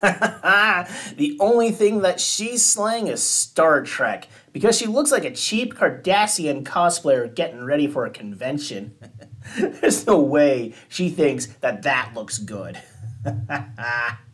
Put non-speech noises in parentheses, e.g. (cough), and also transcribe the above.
(laughs) The only thing that she's slaying is Star Trek because she looks like a cheap Cardassian cosplayer getting ready for a convention. (laughs) There's no way she thinks that that looks good. (laughs)